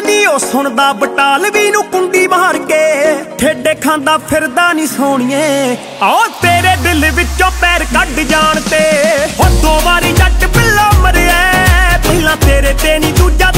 ਨਹੀਂ ਉਹ ਸੁਣਦਾ, ਬਟਾਲਵੀ ਨੂੰ ਕੁੰਡੀ ਮਾਰ ਕੇ। ਠੇਡੇ ਖਾਂਦਾ, ਫਿਰਦਾ ਨਹੀਂ ਸੋਣੀਏ। ਆਓ ਤੇਰੇ ਦਿਲ ਵਿੱਚੋਂ ਪੈਰ ਕੱਢ ਜਾਣ ਤੇ। ਉਹ ਦੋ ਵਾਰੀ ਜੱਟ ਬਿੱਲਾ ਮਰਿਆ। ਪਹਿਲਾਂ ਤੇਰੇ ਤੇ ਨਹੀਂ ਦੂਜਾ